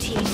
team.